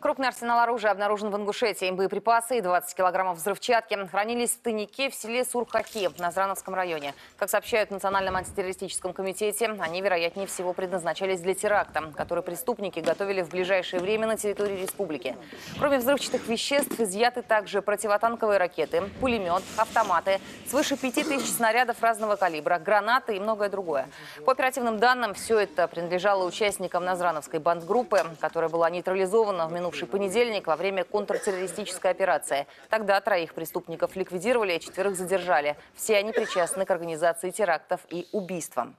Крупный арсенал оружия обнаружен в Ингушетии. Боеприпасы и 20 килограммов взрывчатки хранились в тайнике в селе Сурхаки на Зрановском районе. Как сообщают в Национальном антитеррористическом комитете, они, вероятнее всего, предназначались для теракта, который преступники готовили в ближайшее время на территории республики. Кроме взрывчатых веществ, изъяты также противотанковые ракеты, пулемет, автоматы, свыше 5000 снарядов разного калибра, гранаты и многое другое. По оперативным данным, все это принадлежало участникам Назрановской бандгруппы, которая была нейтрализована в минувший понедельник во время контртеррористической операции. Тогда троих преступников ликвидировали, а четверых задержали. Все они причастны к организации терактов и убийствам.